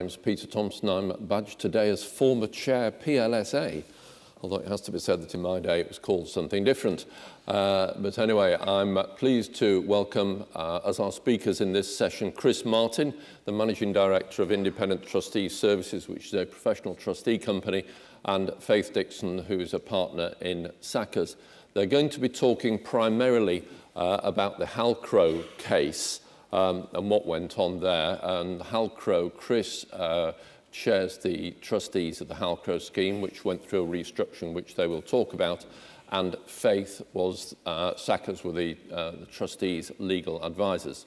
name's Peter Thompson. I'm badged today as former chair PLSA, although it has to be said that in my day it was called something different. Uh, but anyway, I'm pleased to welcome uh, as our speakers in this session Chris Martin, the Managing Director of Independent Trustee Services, which is a professional trustee company, and Faith Dickson, who is a partner in Sackers. They're going to be talking primarily uh, about the Halcrow case um, and what went on there. And Halcrow, Chris uh, chairs the trustees of the Halcrow scheme, which went through a restructuring, which they will talk about. And Faith was, uh, Sackers were the, uh, the trustees' legal advisors.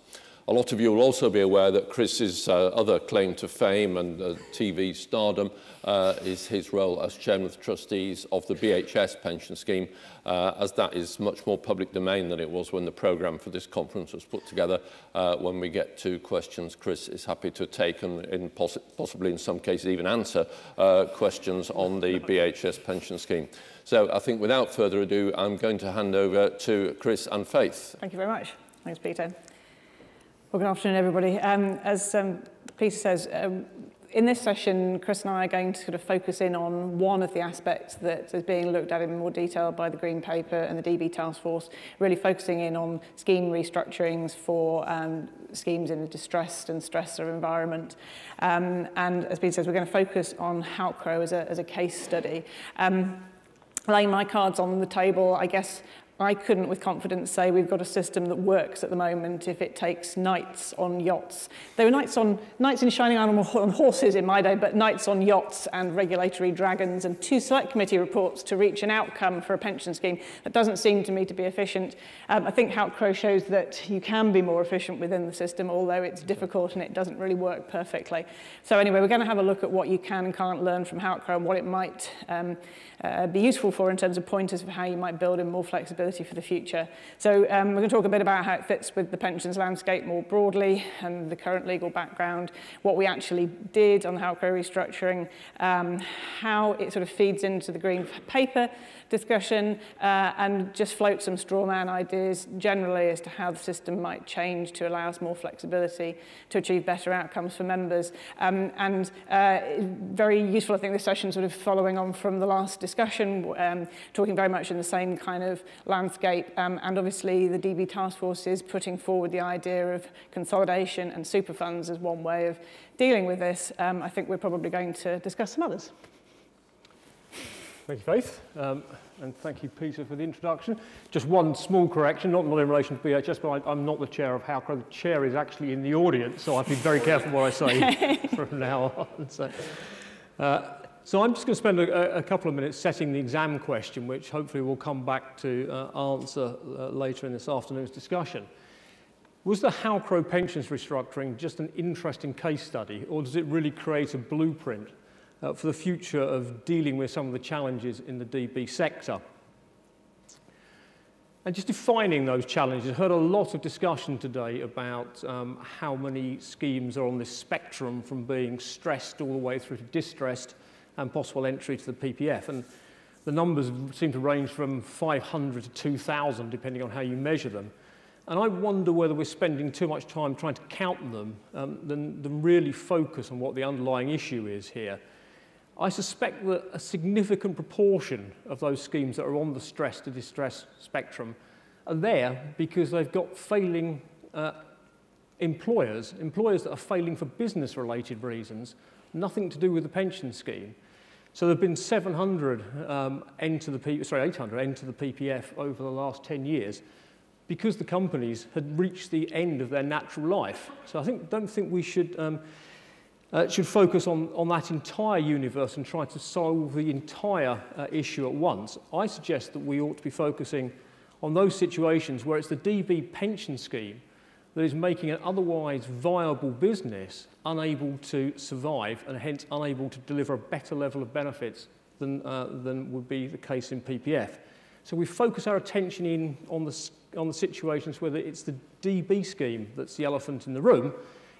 A lot of you will also be aware that Chris's uh, other claim to fame and uh, TV stardom uh, is his role as chairman of the trustees of the BHS pension scheme, uh, as that is much more public domain than it was when the programme for this conference was put together. Uh, when we get to questions, Chris is happy to take and in poss possibly in some cases even answer uh, questions on the BHS pension scheme. So I think without further ado, I'm going to hand over to Chris and Faith. Thank you very much. Thanks, Peter. Well, good afternoon, everybody. Um, as um, Peter says, um, in this session, Chris and I are going to sort of focus in on one of the aspects that is being looked at in more detail by the Green Paper and the DB Task Force, really focusing in on scheme restructurings for um, schemes in a distressed and stressor environment. Um, and as Peter says, we're going to focus on Halcrow as a, as a case study. Um, laying my cards on the table, I guess I couldn't with confidence say we've got a system that works at the moment if it takes knights on yachts. There were knights on knights in shining armor on horses in my day, but knights on yachts and regulatory dragons and two select committee reports to reach an outcome for a pension scheme. That doesn't seem to me to be efficient. Um, I think Halcrow shows that you can be more efficient within the system, although it's difficult and it doesn't really work perfectly. So anyway, we're going to have a look at what you can and can't learn from Halcrow and what it might um, uh, be useful for in terms of pointers for how you might build in more flexibility sustainability for the future. So um, we're going to talk a bit about how it fits with the pensions landscape more broadly and the current legal background, what we actually did on the Halco restructuring, um, how it sort of feeds into the green paper, discussion uh, and just float some straw man ideas generally as to how the system might change to allow us more flexibility to achieve better outcomes for members. Um, and uh, very useful, I think, this session sort of following on from the last discussion, um, talking very much in the same kind of landscape. Um, and obviously, the DB task force is putting forward the idea of consolidation and super funds as one way of dealing with this. Um, I think we're probably going to discuss some others. Thank you, Faith. Um, and thank you, Peter, for the introduction. Just one small correction, not, not in relation to BHS, but I, I'm not the chair of Halcrow. The chair is actually in the audience, so I've been very careful what I say from now on. So, uh, so I'm just going to spend a, a couple of minutes setting the exam question, which hopefully we'll come back to uh, answer uh, later in this afternoon's discussion. Was the Halcrow pensions restructuring just an interesting case study, or does it really create a blueprint uh, for the future of dealing with some of the challenges in the DB sector. And just defining those challenges, I heard a lot of discussion today about um, how many schemes are on this spectrum from being stressed all the way through to distressed and possible entry to the PPF. And the numbers seem to range from 500 to 2,000, depending on how you measure them. And I wonder whether we're spending too much time trying to count them um, than, than really focus on what the underlying issue is here. I suspect that a significant proportion of those schemes that are on the stress to distress spectrum are there because they've got failing uh, employers, employers that are failing for business-related reasons, nothing to do with the pension scheme. So there have been 700 um, enter the P sorry 800 enter the PPF over the last 10 years because the companies had reached the end of their natural life. So I think don't think we should um, uh, should focus on, on that entire universe and try to solve the entire uh, issue at once. I suggest that we ought to be focusing on those situations where it's the DB pension scheme that is making an otherwise viable business unable to survive and hence unable to deliver a better level of benefits than, uh, than would be the case in PPF. So we focus our attention in on the, on the situations where it's the DB scheme that's the elephant in the room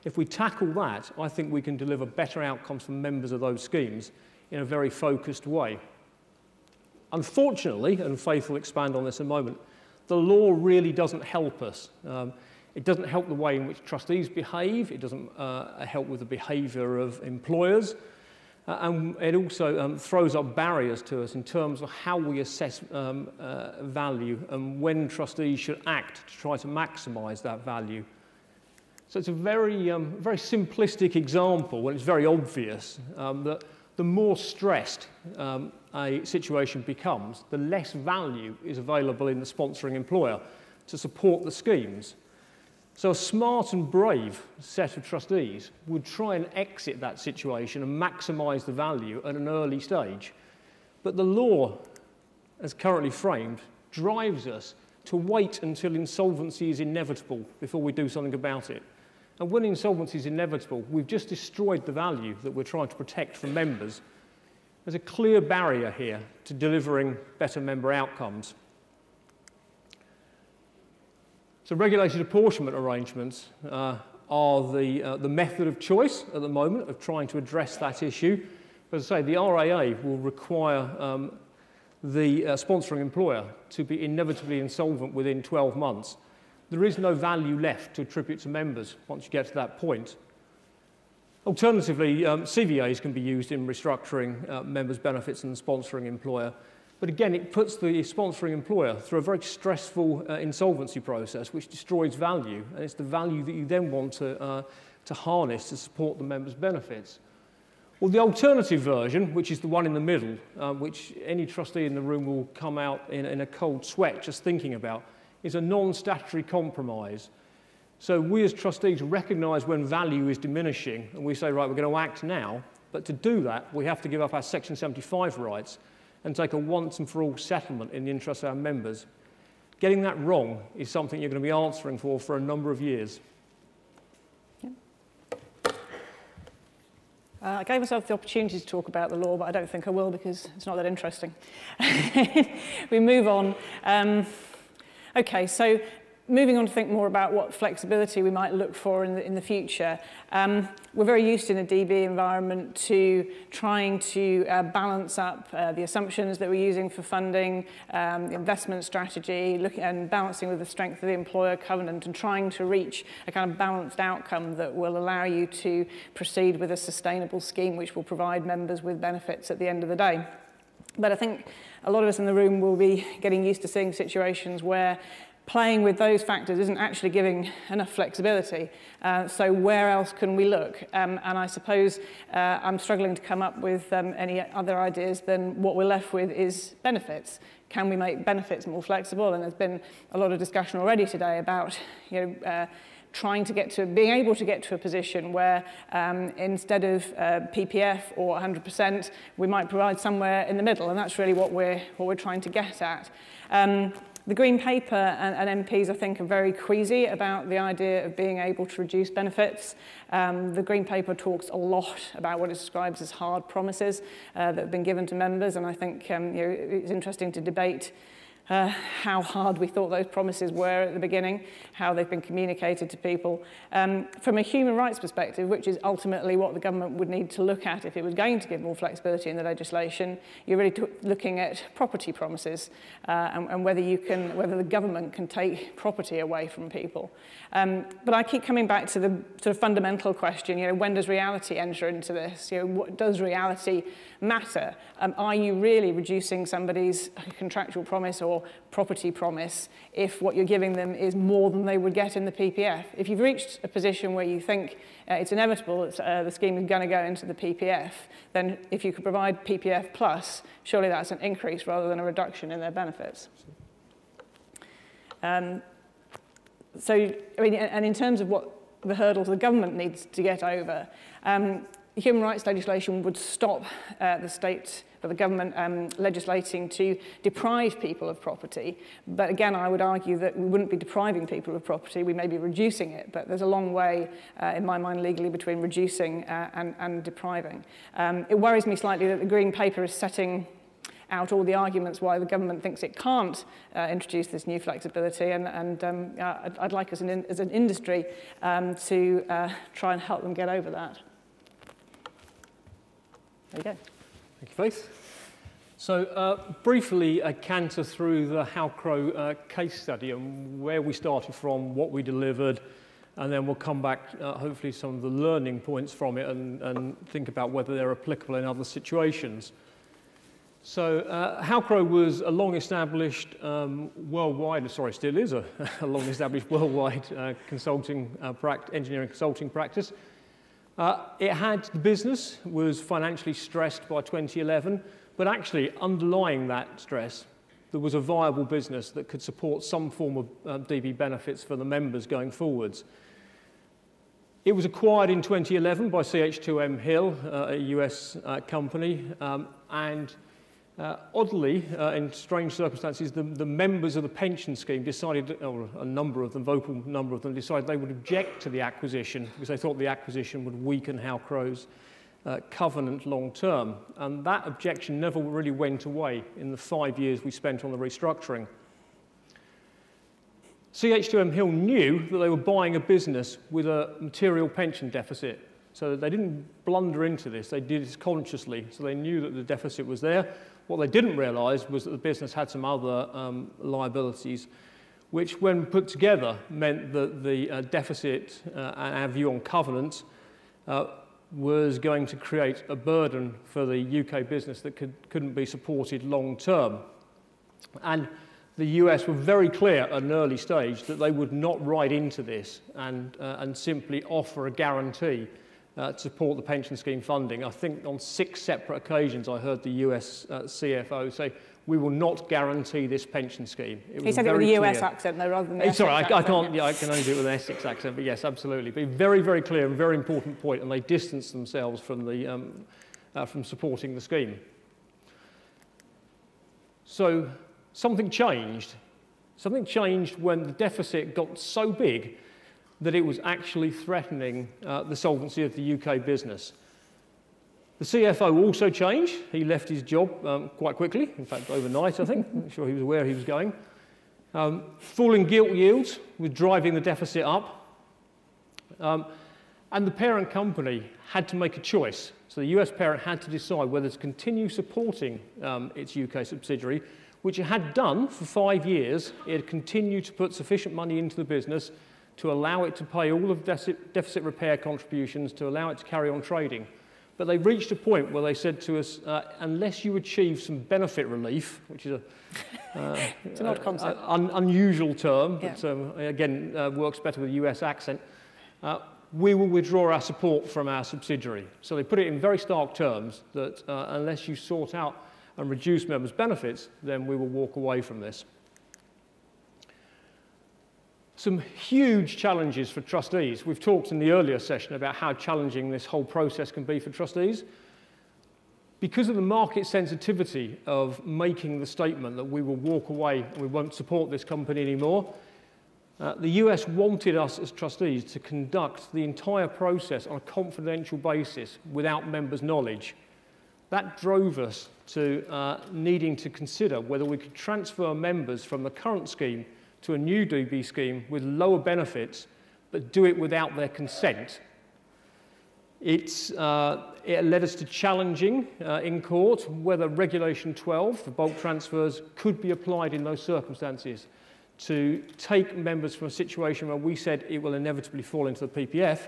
if we tackle that, I think we can deliver better outcomes for members of those schemes in a very focused way. Unfortunately, and Faith will expand on this in a moment, the law really doesn't help us. Um, It doesn't help the way in which trustees behave. It doesn't uh, help with the behaviour of employers. Uh, and it also um, throws up barriers to us in terms of how we assess um, uh, value and when trustees should act to try to maximise that value. So it's a very, um, very simplistic example, and it's very obvious um, that the more stressed um, a situation becomes, the less value is available in the sponsoring employer to support the schemes. So a smart and brave set of trustees would try and exit that situation and maximise the value at an early stage. But the law, as currently framed, drives us to wait until insolvency is inevitable before we do something about it. And when insolvency is inevitable, we've just destroyed the value that we're trying to protect from members. There's a clear barrier here to delivering better member outcomes. So regulated apportionment arrangements uh, are the, uh, the method of choice at the moment of trying to address that issue. But as I say, the RAA will require um, the uh, sponsoring employer to be inevitably insolvent within 12 months. There is no value left to attribute to members once you get to that point. Alternatively, um, CVAs can be used in restructuring uh, members' benefits and sponsoring employer. But again, it puts the sponsoring employer through a very stressful uh, insolvency process, which destroys value. And it's the value that you then want to, uh, to harness to support the members' benefits. Well, the alternative version, which is the one in the middle, um, which any trustee in the room will come out in, in a cold sweat just thinking about, is a non-statutory compromise. So we as trustees recognise when value is diminishing, and we say, right, we're going to act now. But to do that, we have to give up our Section 75 rights and take a once and for all settlement in the interest of our members. Getting that wrong is something you're going to be answering for for a number of years. Uh, I gave myself the opportunity to talk about the law, but I don't think I will because it's not that interesting. we move on. Um, Okay, so moving on to think more about what flexibility we might look for in the, in the future. Um, we're very used in a DB environment to trying to uh, balance up uh, the assumptions that we're using for funding, um, the investment strategy, looking and balancing with the strength of the employer covenant and trying to reach a kind of balanced outcome that will allow you to proceed with a sustainable scheme which will provide members with benefits at the end of the day. But I think a lot of us in the room will be getting used to seeing situations where playing with those factors isn't actually giving enough flexibility. Uh, so where else can we look? Um, and I suppose uh, I'm struggling to come up with um, any other ideas than what we're left with is benefits. Can we make benefits more flexible? And there's been a lot of discussion already today about, you know, uh, trying to get to being able to get to a position where um, instead of uh, PPF or 100%, we might provide somewhere in the middle, and that's really what we're what we're trying to get at. Um, The Green Paper and, and MPs, I think, are very queasy about the idea of being able to reduce benefits. Um, the Green Paper talks a lot about what it describes as hard promises uh, that have been given to members, and I think um, you know, it's interesting to debate uh, how hard we thought those promises were at the beginning, how they've been communicated to people. Um, from a human rights perspective, which is ultimately what the government would need to look at if it was going to give more flexibility in the legislation, you're really looking at property promises uh, and, and whether you can, whether the government can take property away from people. Um, but I keep coming back to the sort of fundamental question, you know, when does reality enter into this? You know, what does reality matter? Um, are you really reducing somebody's contractual promise or property promise if what you're giving them is more than they would get in the PPF? If you've reached a position where you think uh, it's inevitable that uh, the scheme is going to go into the PPF, then if you could provide PPF plus, surely that's an increase rather than a reduction in their benefits. Um, so, I mean, and in terms of what the hurdles the government needs to get over, um, human rights legislation would stop uh, the state the government um, legislating to deprive people of property. But again, I would argue that we wouldn't be depriving people of property, we may be reducing it, but there's a long way, uh, in my mind, legally between reducing uh, and, and depriving. Um, it worries me slightly that the Green Paper is setting out all the arguments why the government thinks it can't uh, introduce this new flexibility. And, and um, I'd, I'd like as an, in, as an industry um, to uh, try and help them get over that. There you go. Thank you, Faith. So uh, briefly, a canter through the Halcrow uh, case study and where we started from, what we delivered, and then we'll come back, uh, hopefully, some of the learning points from it and, and think about whether they're applicable in other situations. So uh, Halcrow was a long-established um, worldwide, sorry, still is a, a long-established worldwide uh, consulting, uh, engineering consulting practice. Uh, it had, the business was financially stressed by 2011, but actually, underlying that stress, there was a viable business that could support some form of uh, DB benefits for the members going forwards. It was acquired in 2011 by CH2M Hill, uh, a US uh, company, um, and uh, oddly, uh, in strange circumstances, the, the members of the pension scheme decided, or a number of them, vocal number of them, decided they would object to the acquisition because they thought the acquisition would weaken Halcrow's uh, covenant long term. And that objection never really went away in the five years we spent on the restructuring. CH2M Hill knew that they were buying a business with a material pension deficit. So they didn't blunder into this, they did it consciously. So they knew that the deficit was there. What they didn't realize was that the business had some other um, liabilities, which, when put together, meant that the uh, deficit uh, and our view on covenants uh, was going to create a burden for the UK business that could, couldn't be supported long term. And the US were very clear at an early stage that they would not ride into this and, uh, and simply offer a guarantee uh, to support the pension scheme funding. I think on six separate occasions I heard the US uh, CFO say, we will not guarantee this pension scheme. It he said it with a US accent though, rather than the Sorry, I, I, can't, yeah, I can only do it with an Essex accent, but yes, absolutely. But very, very clear and very important point, and they distanced themselves from, the, um, uh, from supporting the scheme. So something changed. Something changed when the deficit got so big that it was actually threatening uh, the solvency of the UK business. The CFO also changed. He left his job um, quite quickly, in fact, overnight, I think. I'm sure he was aware he was going. Um, falling gilt yields was driving the deficit up. Um, and the parent company had to make a choice. So the US parent had to decide whether to continue supporting um, its UK subsidiary, which it had done for five years. It had continued to put sufficient money into the business to allow it to pay all of deficit, repair contributions, to allow it to carry on trading. But they reached a point where they said to us, uh, unless you achieve some benefit relief, which is a, uh, it's an odd concept. Un unusual term, yeah. but um, again uh, works better with a US accent, uh, we will withdraw our support from our subsidiary. So they put it in very stark terms that uh, unless you sort out and reduce members' benefits, then we will walk away from this. Some huge challenges for trustees. We've talked in the earlier session about how challenging this whole process can be for trustees. Because of the market sensitivity of making the statement that we will walk away and we won't support this company anymore, uh, the US wanted us as trustees to conduct the entire process on a confidential basis without members' knowledge. That drove us to uh, needing to consider whether we could transfer members from the current scheme to a new DB scheme with lower benefits, but do it without their consent. Uh, it led us to challenging uh, in court whether Regulation 12 for bulk transfers could be applied in those circumstances to take members from a situation where we said it will inevitably fall into the PPF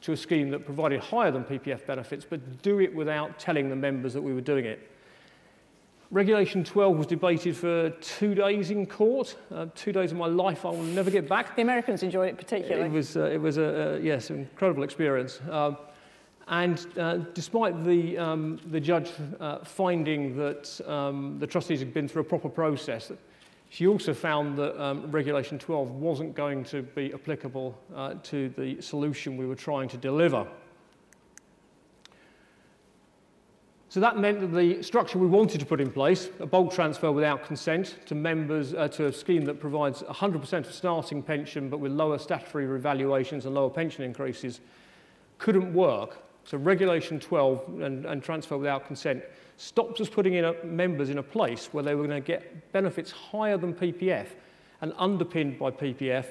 to a scheme that provided higher than PPF benefits, but do it without telling the members that we were doing it. Regulation 12 was debated for two days in court, uh, two days of my life I will never get back. The Americans enjoyed it particularly. It was, uh, it was a, uh, yes, an incredible experience. Um, and uh, despite the, um, the judge uh, finding that um, the trustees had been through a proper process, she also found that um, Regulation 12 wasn't going to be applicable uh, to the solution we were trying to deliver. So that meant that the structure we wanted to put in place, a bulk transfer without consent to members, uh, to a scheme that provides 100% of starting pension but with lower statutory revaluations and lower pension increases, couldn't work. So Regulation 12 and, and transfer without consent stopped us putting in a, members in a place where they were going to get benefits higher than PPF and underpinned by PPF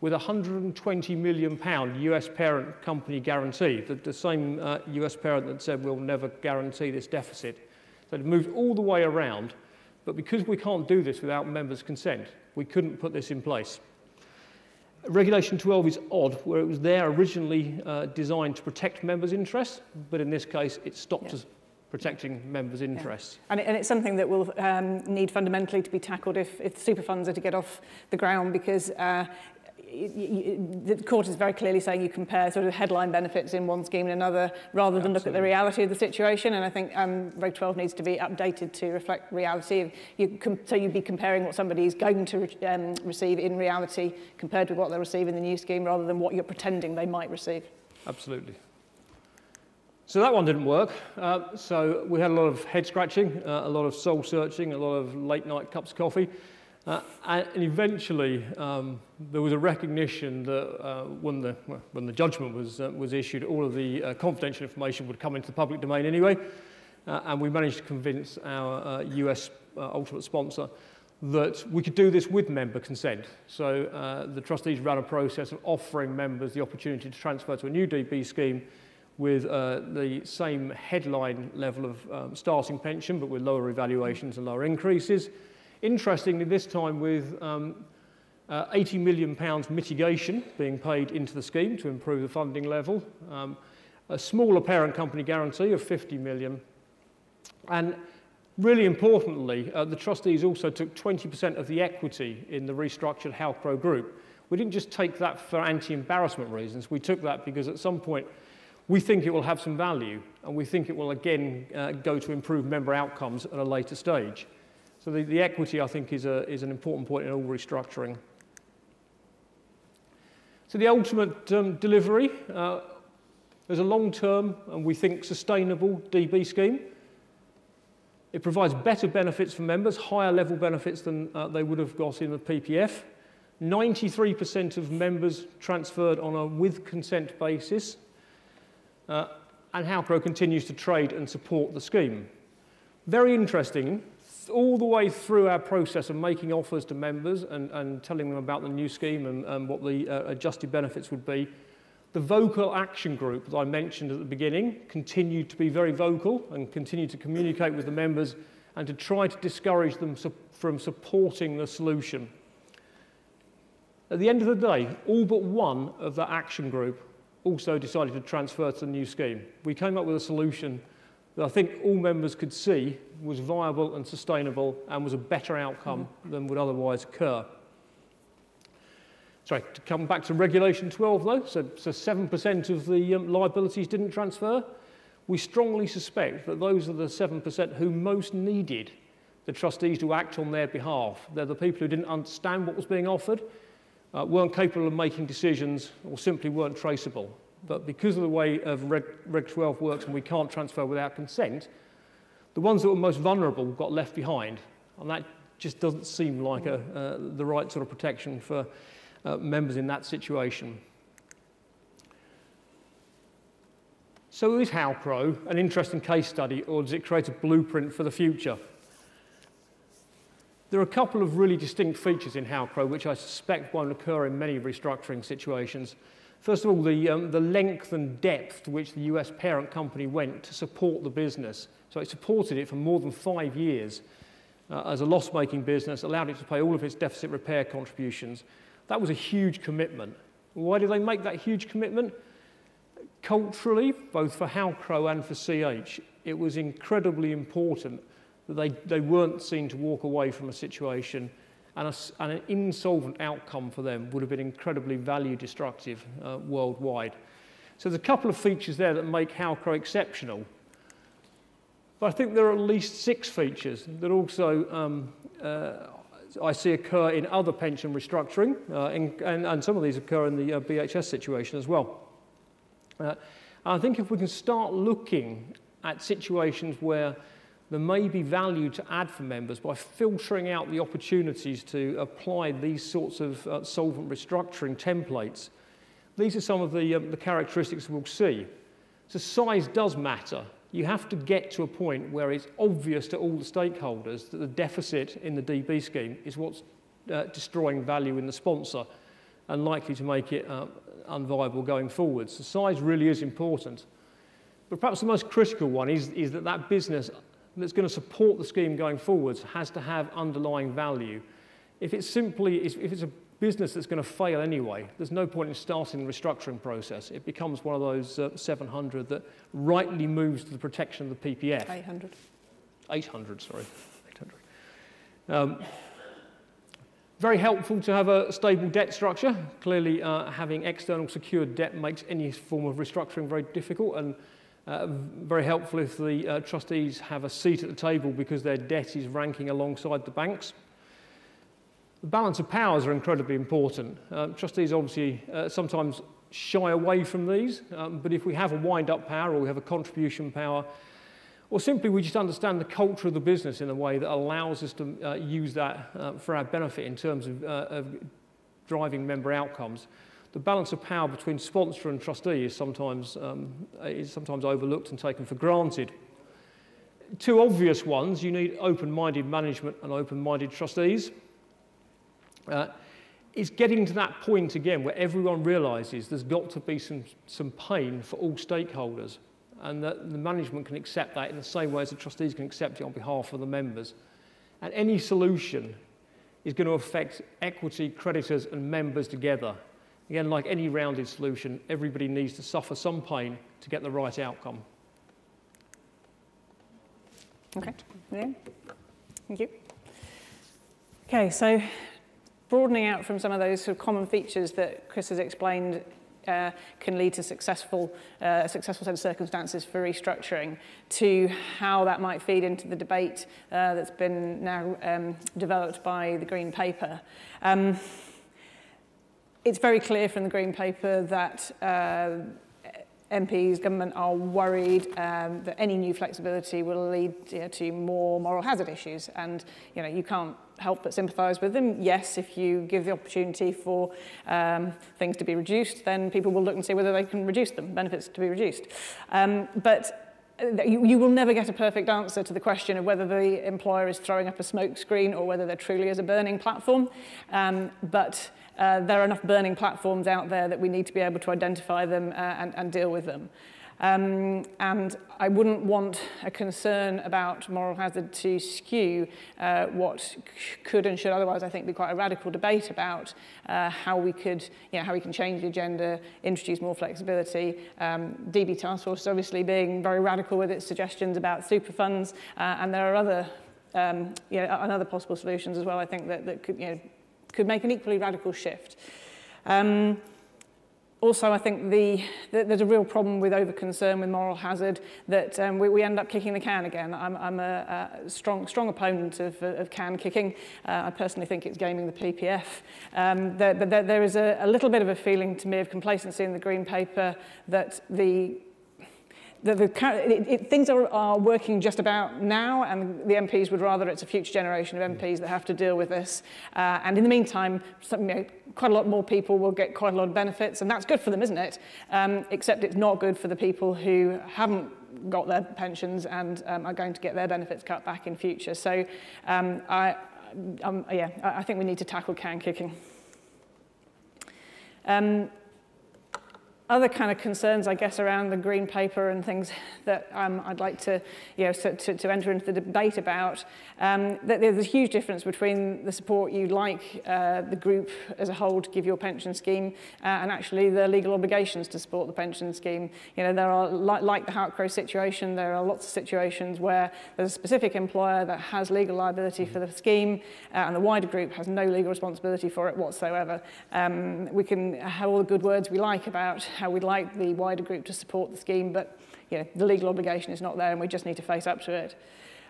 with a 120 million pound US parent company guarantee, the, the same uh, US parent that said we'll never guarantee this deficit. So it moved all the way around, but because we can't do this without members' consent, we couldn't put this in place. Regulation 12 is odd, where it was there originally uh, designed to protect members' interests, but in this case, it stopped yeah. us protecting members' interests. Yeah. And, it, and it's something that will um, need fundamentally to be tackled if, if super funds are to get off the ground because uh, the court is very clearly saying you compare sort of headline benefits in one scheme and another rather than Absolutely. look at the reality of the situation. And I think um, Reg 12 needs to be updated to reflect reality. You so you'd be comparing what somebody is going to re um, receive in reality compared with what they'll receive in the new scheme rather than what you're pretending they might receive. Absolutely. So that one didn't work. Uh, so we had a lot of head scratching, uh, a lot of soul searching, a lot of late night cups of coffee. Uh, and eventually, um, there was a recognition that uh, when, the, when the judgment was, uh, was issued, all of the uh, confidential information would come into the public domain anyway. Uh, and we managed to convince our US uh, ultimate sponsor that we could do this with member consent. So the trustees ran a process of offering members the opportunity to transfer to a new DB scheme with the same headline level of um, starting pension, but with lower evaluations and lower increases. Interestingly, this time with um, uh, 80 million pounds mitigation being paid into the scheme to improve the funding level, um, a smaller parent company guarantee of 50 million, and really importantly, uh, the trustees also took 20% of the equity in the restructured Halcrow group. We didn't just take that for anti-embarrassment reasons, we took that because at some point we think it will have some value and we think it will again uh, go to improve member outcomes at a later stage. So the, the equity, I think, is, a, is an important point in all restructuring. So the ultimate um, delivery, uh, there's a long-term and we think sustainable DB scheme. It provides better benefits for members, higher level benefits than uh, they would have got in the PPF. 93% of members transferred on a with consent basis. Uh, and Halcrow continues to trade and support the scheme. Very interesting, all the way through our process of making offers to members and, and telling them about the new scheme and, and what the uh, adjusted benefits would be, the vocal action group that I mentioned at the beginning continued to be very vocal and continued to communicate with the members and to try to discourage them su from supporting the solution. At the end of the day, all but one of that action group also decided to transfer to the new scheme. We came up with a solution that I think all members could see was viable and sustainable and was a better outcome mm -hmm. than would otherwise occur. Sorry, to come back to Regulation 12 though, so, so 7% of the um, liabilities didn't transfer. We strongly suspect that those are the 7% who most needed the trustees to act on their behalf. They're the people who didn't understand what was being offered, uh, weren't capable of making decisions, or simply weren't traceable. But because of the way of Reg, Reg 12 works and we can't transfer without consent, the ones that were most vulnerable got left behind. And that just doesn't seem like a, uh, the right sort of protection for uh, members in that situation. So is Halcrow an interesting case study or does it create a blueprint for the future? There are a couple of really distinct features in Halcrow which I suspect won't occur in many restructuring situations. First of all, the, um, the length and depth to which the US parent company went to support the business. So it supported it for more than five years uh, as a loss-making business, allowed it to pay all of its deficit repair contributions. That was a huge commitment. Why did they make that huge commitment? Culturally, both for Halcrow and for CH, it was incredibly important that they, they weren't seen to walk away from a situation and, a, and an insolvent outcome for them would have been incredibly value destructive uh, worldwide. So there's a couple of features there that make Halcrow exceptional. But I think there are at least six features that also um, uh, I see occur in other pension restructuring, uh, in, and, and some of these occur in the uh, BHS situation as well. Uh, I think if we can start looking at situations where there may be value to add for members by filtering out the opportunities to apply these sorts of uh, solvent restructuring templates. These are some of the, um, the characteristics we'll see. So size does matter. You have to get to a point where it's obvious to all the stakeholders that the deficit in the DB scheme is what's uh, destroying value in the sponsor and likely to make it uh, unviable going forward. So size really is important. But perhaps the most critical one is, is that that business that's going to support the scheme going forwards has to have underlying value. If it's simply, if it's a business that's going to fail anyway, there's no point in starting the restructuring process. It becomes one of those uh, 700 that rightly moves to the protection of the PPF. 800. 800, sorry. 800. Um, very helpful to have a stable debt structure. Clearly, uh, having external secured debt makes any form of restructuring very difficult and uh, very helpful if the uh, trustees have a seat at the table because their debt is ranking alongside the banks. The balance of powers are incredibly important. Uh, trustees obviously uh, sometimes shy away from these, um, but if we have a wind-up power or we have a contribution power, or simply we just understand the culture of the business in a way that allows us to use that for our benefit in terms of, of driving member outcomes, the balance of power between sponsor and trustee is sometimes, um, is sometimes overlooked and taken for granted. Two obvious ones, you need open-minded management and open-minded trustees. Uh, it's getting to that point again where everyone realises there's got to be some, some pain for all stakeholders and that the management can accept that in the same way as the trustees can accept it on behalf of the members. And any solution is going to affect equity, creditors and members together. Again, like any rounded solution, everybody needs to suffer some pain to get the right outcome. Okay. Thank you. Okay, so broadening out from some of those sort of common features that Chris has explained uh, can lead to successful, uh, successful set of circumstances for restructuring to how that might feed into the debate uh, that's been now um, developed by the Green Paper. Um, it's very clear from the Green Paper that uh, MPs, government are worried um, that any new flexibility will lead you know, to more moral hazard issues. And you know, you can't help but sympathise with them. Yes, if you give the opportunity for um, things to be reduced, then people will look and see whether they can reduce them, benefits to be reduced. Um, but uh, you, you will never get a perfect answer to the question of whether the employer is throwing up a smoke screen or whether there truly is a burning platform. Um, but uh, there are enough burning platforms out there that we need to be able to identify them uh, and, and deal with them. Um, and I wouldn't want a concern about moral hazard to skew uh, what could and should otherwise, I think, be quite a radical debate about uh, how we could, you know, how we can change the agenda, introduce more flexibility. Um, DB Task Force obviously being very radical with its suggestions about super funds, uh, and there are other um, you know, and other possible solutions as well, I think, that, that could, you know, could make an equally radical shift. Um, also, I think the, the, there's a real problem with over-concern with moral hazard that um, we, we end up kicking the can again. I'm, I'm a, a strong, strong opponent of, of can kicking. Uh, I personally think it's gaming the PPF. Um, there, but there, there is a, a little bit of a feeling to me of complacency in the Green Paper that the the, the, it, it, things are, are working just about now, and the MPs would rather it's a future generation of MPs that have to deal with this. Uh, and in the meantime, some, you know, quite a lot more people will get quite a lot of benefits, and that's good for them, isn't it? Um, except it's not good for the people who haven't got their pensions and um, are going to get their benefits cut back in future. So, um, I, um, yeah, I think we need to tackle can kicking. Um, other kind of concerns, I guess, around the green paper and things that um, I'd like to, you know, to, to, enter into the debate about. Um, that there's a huge difference between the support you'd like uh, the group as a whole to give your pension scheme uh, and actually the legal obligations to support the pension scheme. You know, there are, like, the Halcrow situation, there are lots of situations where there's a specific employer that has legal liability for the scheme uh, and the wider group has no legal responsibility for it whatsoever. Um, we can have all the good words we like about how we'd like the wider group to support the scheme, but you know, the legal obligation is not there and we just need to face up to it.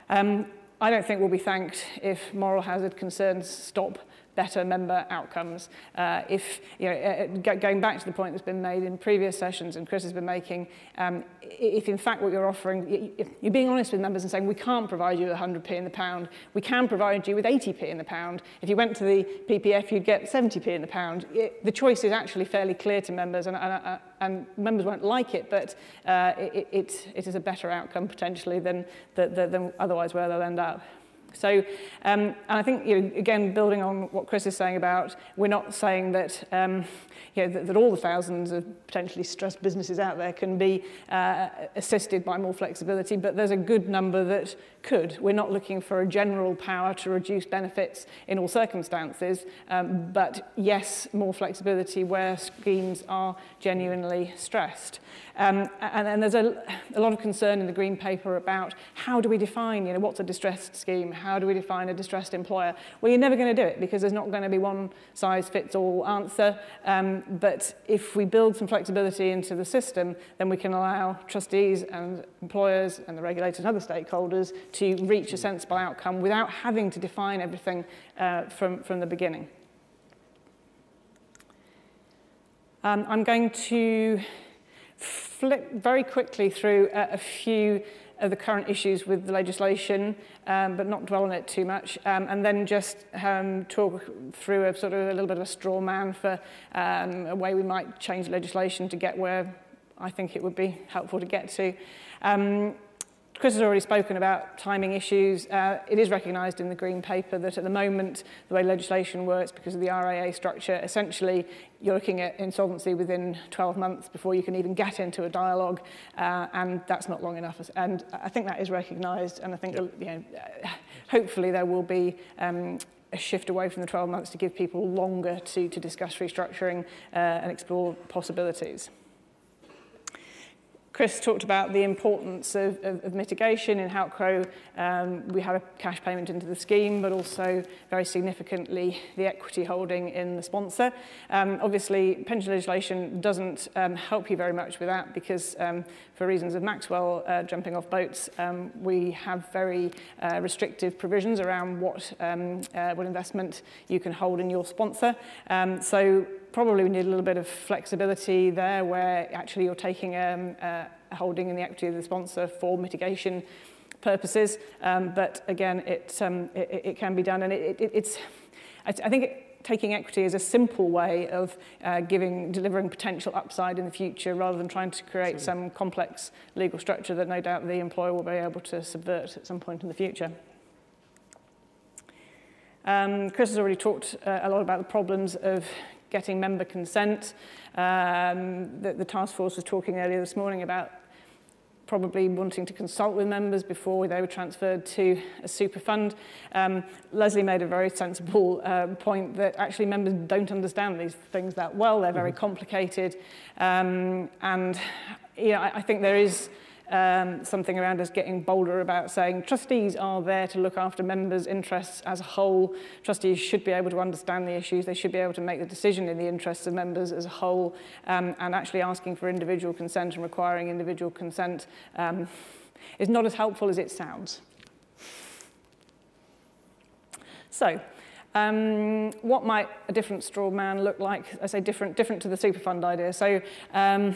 Um, I don't think we'll be thanked if moral hazard concerns stop better member outcomes. Uh, if, you know, uh, going back to the point that's been made in previous sessions and Chris has been making, um, if in fact what you're offering, you're being honest with members and saying we can't provide you with 100p in the pound, we can provide you with 80p in the pound. If you went to the PPF, you'd get 70p in the pound. It, the choice is actually fairly clear to members and, and, uh, and members won't like it, but uh, it, it, it is a better outcome potentially than, than, than otherwise where they'll end up. So, um, and I think, you know, again, building on what Chris is saying about, we're not saying that, um, you know, that, that all the thousands of potentially stressed businesses out there can be uh, assisted by more flexibility, but there's a good number that could. We're not looking for a general power to reduce benefits in all circumstances, um, but yes, more flexibility where schemes are genuinely stressed. Um, and, and there's a, a lot of concern in the Green Paper about how do we define, you know, what's a distressed scheme? How do we define a distressed employer? Well, you're never going to do it because there's not going to be one size fits all answer. Um, but if we build some flexibility into the system, then we can allow trustees and employers and the regulators and other stakeholders to reach a sensible outcome without having to define everything uh, from, from the beginning. Um, I'm going to flip very quickly through a, a few of the current issues with the legislation, um, but not dwell on it too much, um, and then just um, talk through a sort of a little bit of a straw man for um, a way we might change legislation to get where I think it would be helpful to get to. Um, Chris has already spoken about timing issues. Uh, it is recognised in the Green Paper that at the moment, the way legislation works because of the RAA structure, essentially you're looking at insolvency within 12 months before you can even get into a dialogue, uh, and that's not long enough. And I think that is recognised, and I think yep. you know, hopefully there will be um, a shift away from the 12 months to give people longer to, to discuss restructuring uh, and explore possibilities. Chris talked about the importance of, of, of mitigation in Houtcrow. Um, we have a cash payment into the scheme, but also very significantly the equity holding in the sponsor. Um, obviously, pension legislation doesn't um, help you very much with that because um, for reasons of Maxwell uh, jumping off boats, um, we have very uh, restrictive provisions around what, um, uh, what investment you can hold in your sponsor. Um, so probably we need a little bit of flexibility there where actually you're taking um, uh, a holding in the equity of the sponsor for mitigation purposes. Um, but again, it, um, it, it can be done. And it, it, it's, I, I think it, taking equity is a simple way of uh, giving, delivering potential upside in the future rather than trying to create some complex legal structure that no doubt the employer will be able to subvert at some point in the future. Um, Chris has already talked uh, a lot about the problems of getting member consent. Um, the, the task force was talking earlier this morning about probably wanting to consult with members before they were transferred to a super fund. Um, Leslie made a very sensible uh, point that actually members don't understand these things that well. They're very mm-hmm. complicated. Um, and you know, I, I think there is um, something around us getting bolder about saying trustees are there to look after members' interests as a whole. Trustees should be able to understand the issues. They should be able to make the decision in the interests of members as a whole. Um, and actually asking for individual consent and requiring individual consent um, is not as helpful as it sounds. So, um, what might a different straw man look like? I say different, different to the super fund idea. So, um,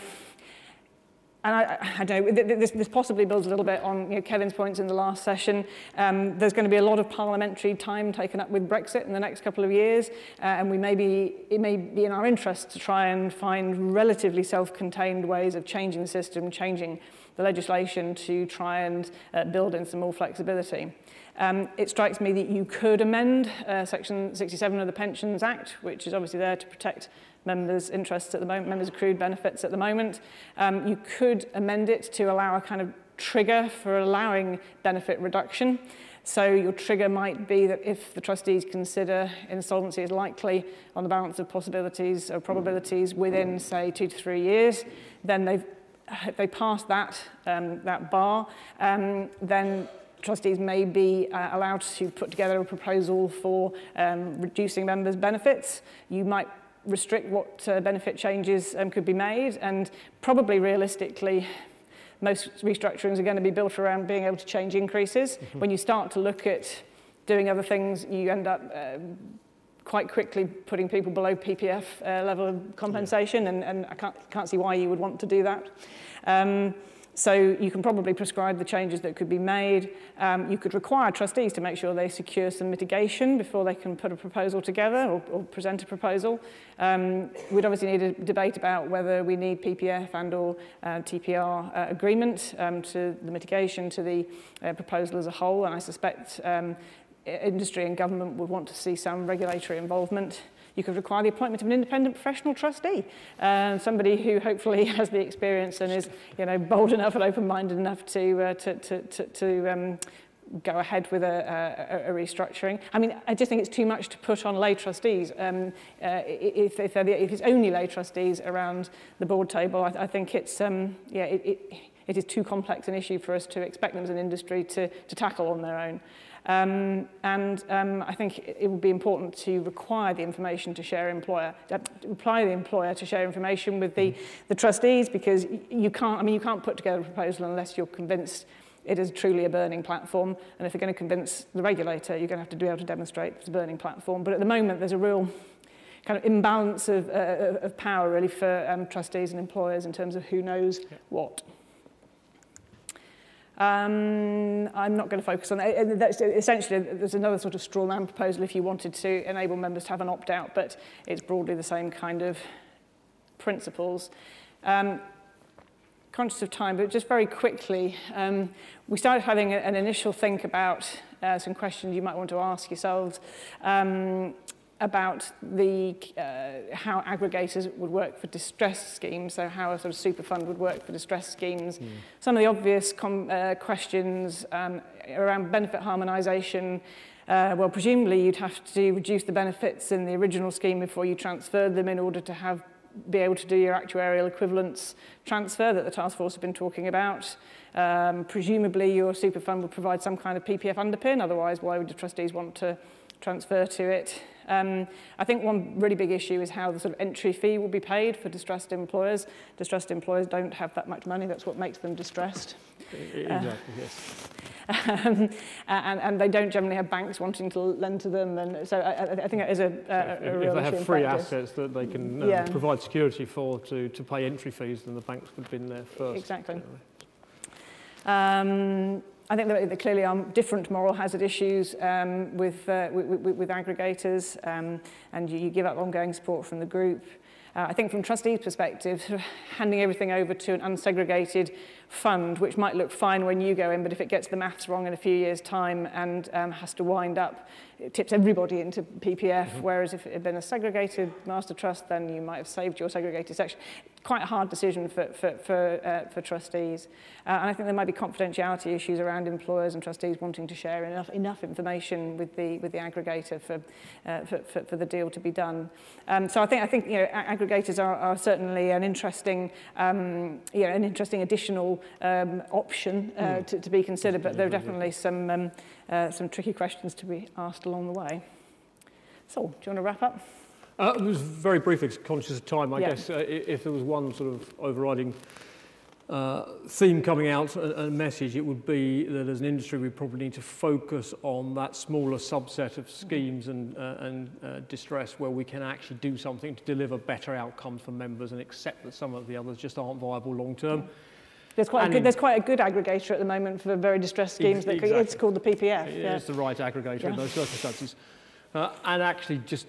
and I, I don't know, this, this possibly builds a little bit on you know, Kevin's points in the last session. Um, there's going to be a lot of parliamentary time taken up with Brexit in the next couple of years, uh, and we may be, it may be in our interest to try and find relatively self-contained ways of changing the system, changing the legislation to try and uh, build in some more flexibility. Um, it strikes me that you could amend uh, Section 67 of the Pensions Act, which is obviously there to protect members' interests at the moment, members' accrued benefits at the moment. Um, you could amend it to allow a kind of trigger for allowing benefit reduction. So your trigger might be that if the trustees consider insolvency is likely on the balance of possibilities or probabilities within, say, two to three years, then they've, if they pass that, um, that bar, um, then trustees may be uh, allowed to put together a proposal for um, reducing members' benefits. You might restrict what uh, benefit changes um, could be made and probably realistically most restructurings are going to be built around being able to change increases. Mm -hmm. When you start to look at doing other things, you end up uh, quite quickly putting people below PPF uh, level of compensation, yeah. and, and I can't, can't see why you would want to do that. Um, So you can probably prescribe the changes that could be made. Um, you could require trustees to make sure they secure some mitigation before they can put a proposal together or, or present a proposal. Um, we'd obviously need a debate about whether we need PPF and or uh, TPR uh, agreement um, to the mitigation to the uh, proposal as a whole. And I suspect um, industry and government would want to see some regulatory involvement. You could require the appointment of an independent professional trustee, um, somebody who hopefully has the experience and is, you know, bold enough and open-minded enough to, uh, to, to, to, to um, go ahead with a, a, a restructuring. I mean, I just think it's too much to put on lay trustees. Um, uh, if, if, the, if it's only lay trustees around the board table, I, I think it's, um, yeah, it, it, it is too complex an issue for us to expect them as an industry to, to tackle on their own. Um, and um, I think it would be important to require the information to share employer, uh, apply the employer to share information with the, mm-hmm. the trustees because you can't, I mean, you can't put together a proposal unless you're convinced it is truly a burning platform. And if you're going to convince the regulator, you're going to have to be able to demonstrate it's a burning platform. But at the moment, there's a real kind of imbalance of, uh, of power really for um, trustees and employers in terms of who knows yeah. what. Um, I'm not going to focus on that. That's, essentially, there's another sort of straw man proposal if you wanted to enable members to have an opt-out, but it's broadly the same kind of principles. Um, conscious of time, but just very quickly, um, we started having a, an initial think about uh, some questions you might want to ask yourselves. Um, about the uh, how aggregators would work for distress schemes, so how a sort of super fund would work for distress schemes. Mm. Some of the obvious uh, questions um, around benefit harmonisation, uh, well, presumably you'd have to reduce the benefits in the original scheme before you transferred them in order to have be able to do your actuarial equivalence transfer that the task force have been talking about. Um, presumably your super fund would provide some kind of PPF underpin, otherwise why would the trustees want to transfer to it? Um, I think one really big issue is how the sort of entry fee will be paid for distressed employers. Distressed employers don't have that much money, that's what makes them distressed. Exactly, uh, yes. Um, and, and they don't generally have banks wanting to lend to them. And so I, I think it is a, a, a if, real If they have free assets that they can um, yeah. provide security for to, to pay entry fees, then the banks would have been there first. Exactly. Um, I think that there clearly are different moral hazard issues um, with, uh, with, with aggregators, um, and you, you give up ongoing support from the group. Uh, I think from trustees' perspective, handing everything over to an unsegregated fund, which might look fine when you go in, but if it gets the maths wrong in a few years' time and um, has to wind up, it tips everybody into PPF, mm -hmm. whereas if it had been a segregated master trust, then you might have saved your segregated section. Quite a hard decision for, for, for, uh, for trustees. Uh, and I think there might be confidentiality issues around employers and trustees wanting to share enough, enough information with the, with the aggregator for, uh, for, for, for the deal to be done. Um, so I think, I think you know, aggregators are, are certainly an interesting, um, you know, an interesting additional um, option uh, mm. to, to be considered, but there are definitely some, um, uh, some tricky questions to be asked along the way. So, do you want to wrap up? Uh, was very briefly, conscious of time, I yeah. guess, uh, if there was one sort of overriding uh, theme coming out, a, a message, it would be that as an industry we probably need to focus on that smaller subset of schemes and, uh, and uh, distress where we can actually do something to deliver better outcomes for members and accept that some of the others just aren't viable long term. There's quite, a good, there's quite a good aggregator at the moment for very distressed schemes. Ex exactly. It's called the PPF. It yeah. It's the right aggregator yeah. in those circumstances. Uh, and actually just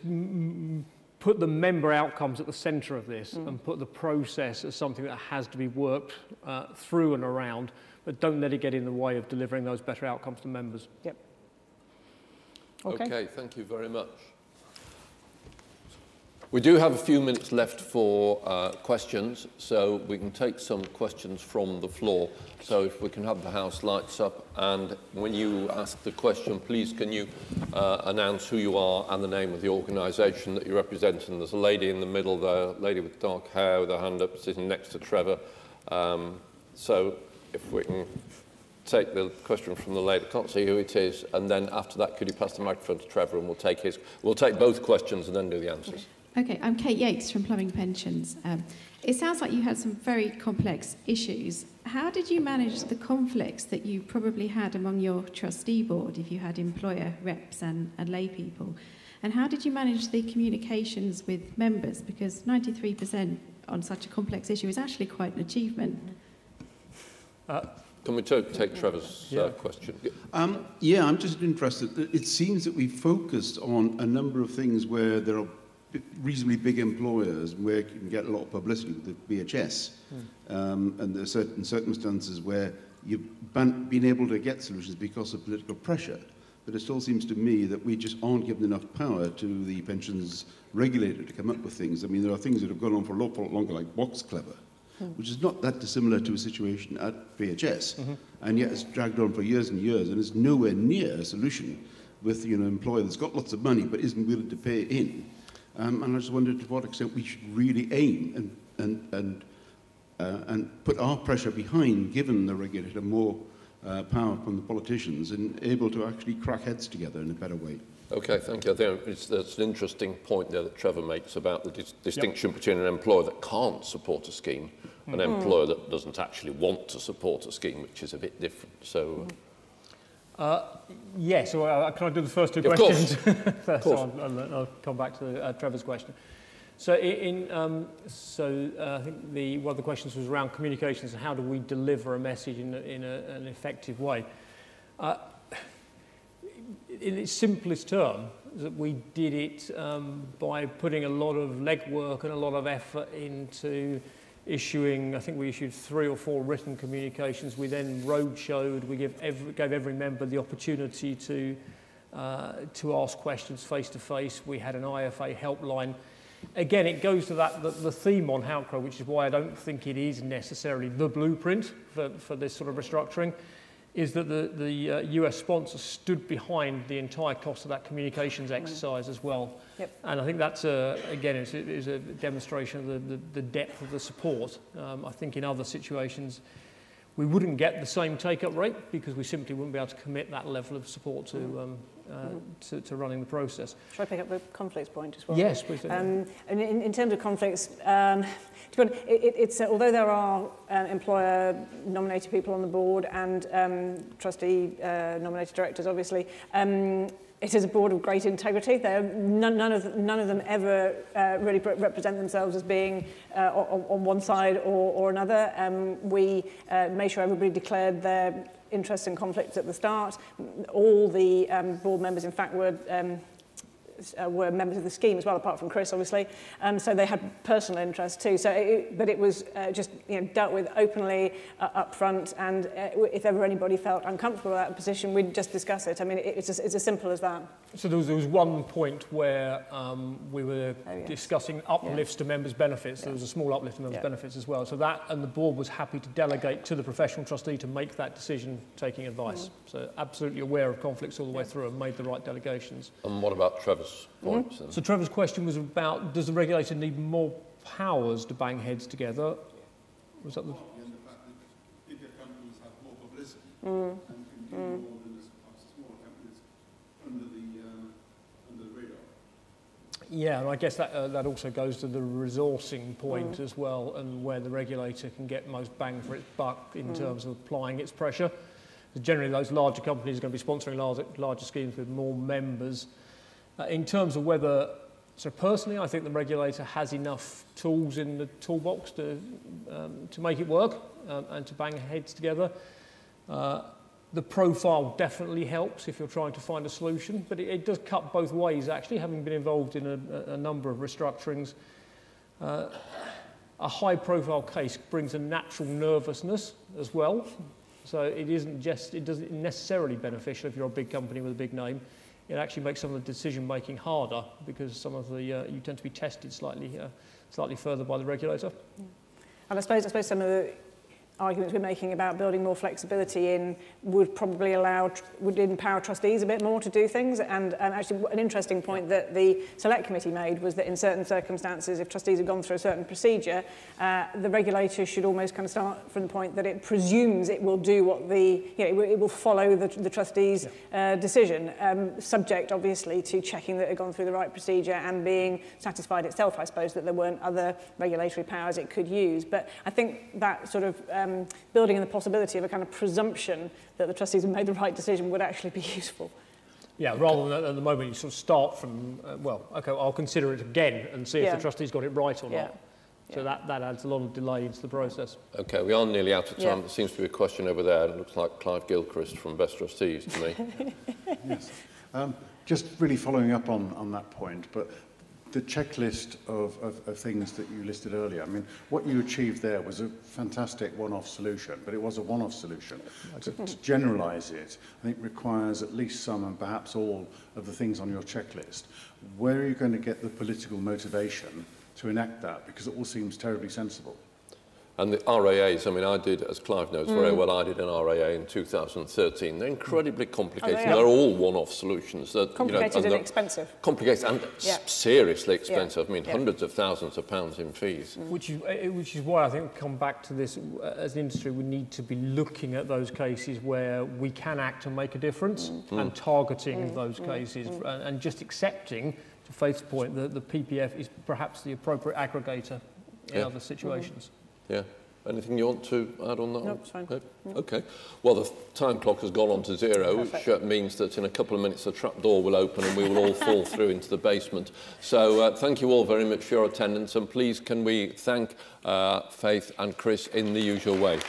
put the member outcomes at the centre of this mm. and put the process as something that has to be worked uh, through and around, but don't let it get in the way of delivering those better outcomes to members. Yep. Okay, okay thank you very much. We do have a few minutes left for uh, questions, so we can take some questions from the floor. So if we can have the House lights up, and when you ask the question, please can you uh, announce who you are and the name of the organisation that you represent. And there's a lady in the middle there, a lady with dark hair with her hand up, sitting next to Trevor. Um, so if we can take the question from the lady, I can't see who it is, and then after that, could you pass the microphone to Trevor and we'll take his, we'll take both questions and then do the answers. Okay, I'm Kate Yates from Plumbing Pensions. Um, it sounds like you had some very complex issues. How did you manage the conflicts that you probably had among your trustee board if you had employer reps and, and lay people? And how did you manage the communications with members? Because 93% on such a complex issue is actually quite an achievement. Uh, can we take Trevor's uh, yeah. question? Um, yeah, I'm just interested. It seems that we focused on a number of things where there are reasonably big employers where you can get a lot of publicity with the BHS. Hmm. Um, and there are certain circumstances where you've been able to get solutions because of political pressure. but it still seems to me that we just aren't given enough power to the pensions regulator to come up with things. I mean, there are things that have gone on for a lot, lot longer, like Box Clever, hmm. which is not that dissimilar to a situation at BHS, mm-hmm. and yet it's dragged on for years and years, and is nowhere near a solution with you know, an employer that's got lots of money but isn't willing to pay in. Um, and I just wondered to what extent we should really aim and, and, and, uh, and put our pressure behind given the regulator more uh, power from the politicians and able to actually crack heads together in a better way. Okay, thank you. I think it's, that's an interesting point there that Trevor makes about the dis distinction yep. between an employer that can't support a scheme mm. and an mm-hmm. employer that doesn't actually want to support a scheme, which is a bit different. So. Mm. Uh, yes, well, uh, can I do the first two yeah, questions? Of course. I'll, I'll, I'll come back to uh, Trevor's question. So, in, um, so uh, I think the, one of the questions was around communications and how do we deliver a message in, a, in a, an effective way. Uh, in its simplest term, that we did it um, by putting a lot of legwork and a lot of effort into issuing, I think we issued three or four written communications. We then roadshowed, we gave every, gave every member the opportunity to, uh, to ask questions face to face. We had an IFA helpline again, it goes to that the, the theme on Halcrow, which is why I don't think it is necessarily the blueprint for, for this sort of restructuring, is that the, the uh, US sponsor stood behind the entire cost of that communications mm. exercise as well. Yep. And I think that's, a, again, is, is a demonstration of the, the, the depth of the support. Um, I think in other situations, we wouldn't get the same take-up rate because we simply wouldn't be able to commit that level of support to, mm. um, uh, to, to running the process. Should I pick up the conflicts point as well? Yes, please. Um, and in, in terms of conflicts, um, to be honest, it, it's, uh, although there are uh, employer-nominated people on the board and um, trustee-nominated uh, directors, obviously, um, it is a board of great integrity. None, none, of, none of them ever uh, really represent themselves as being uh, on, on one side or, or another. Um, we uh, made sure everybody declared their interests and conflicts at the start. All the um, board members, in fact, were um, uh, were members of the scheme as well, apart from Chris, obviously. Um, so they had personal interest too. So, it, but it was uh, just you know, dealt with openly uh, up front. And uh, if ever anybody felt uncomfortable with that position, we'd just discuss it. I mean, it, it's, it's as simple as that. So there was, there was one point where um, we were oh, yes. discussing uplifts yeah. to members' benefits. Yeah. There was a small uplift to members' yeah. benefits as well. So that, and the board was happy to delegate to the professional trustee to make that decision, taking advice. Mm. So absolutely aware of conflicts all the way through and made the right delegations. And what about Trevor's point? Mm -hmm. So Trevor's question was about, does the regulator need more powers to bang heads together? Was that the... Mm. Yeah, and I guess that, uh, that also goes to the resourcing point mm. as well and where the regulator can get most bang for its buck in mm. terms of applying its pressure. Generally, those larger companies are going to be sponsoring larger, larger schemes with more members. Uh, in terms of whether, so personally, I think the regulator has enough tools in the toolbox to, um, to make it work um, and to bang heads together. Uh, the profile definitely helps if you're trying to find a solution, but it, it does cut both ways, actually, having been involved in a, a number of restructurings. Uh, a high profile case brings a natural nervousness as well. So it isn't just, it doesn't necessarily beneficial if you're a big company with a big name. It actually makes some of the decision making harder because some of the, uh, you tend to be tested slightly, uh, slightly further by the regulator. And I suppose, I suppose some of the arguments we're making about building more flexibility in would probably allow, would empower trustees a bit more to do things. And um, actually, an interesting point that the select committee made was that in certain circumstances, if trustees have gone through a certain procedure, uh, the regulator should almost kind of start from the point that it presumes it will do what the, you know, it will, it will follow the, the trustees' yeah. uh, decision, um, subject obviously to checking that it had gone through the right procedure and being satisfied itself, I suppose, that there weren't other regulatory powers it could use. But I think that sort of um, um, building in the possibility of a kind of presumption that the trustees have made the right decision would actually be useful. Yeah, rather than at the moment you sort of start from, uh, well, okay, I'll consider it again and see yeah. if the trustees got it right or yeah. not. So yeah. that, that adds a lot of delay into the process. Okay, we are nearly out of time. Yeah. There seems to be a question over there. It looks like Clive Gilchrist from Best Trustees to me. yes. Um, just really following up on, on that point, but the checklist of, of, of things that you listed earlier, I mean, what you achieved there was a fantastic one-off solution, but it was a one-off solution. To, to generalize it, I think requires at least some and perhaps all of the things on your checklist. Where are you going to get the political motivation to enact that? Because it all seems terribly sensible. And the RAAs, I mean, I did, as Clive knows very mm. well, I did an RAA in 2013. They're incredibly complicated. Oh, they are. They're all one-off solutions. That, Complicated and they're expensive. Complicated and Yeah. seriously expensive. I mean, Yeah. hundreds of thousands of pounds in fees. Mm. Which is, eh, which is why I think we come back to this, uh, as an industry, we need to be looking at those cases where we can act and make a difference mm. and targeting those cases and, and just accepting, to Faith's point, that the PPF is perhaps the appropriate aggregator in Yeah. other situations. Yeah. Anything you want to add on that? No, it's fine. No? Okay. Well, the time clock has gone on to zero, Perfect. which uh, means that in a couple of minutes the trap door will open and we will all fall through into the basement. So uh, thank you all very much for your attendance and please can we thank uh, Faith and Chris in the usual way.